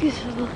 为什么？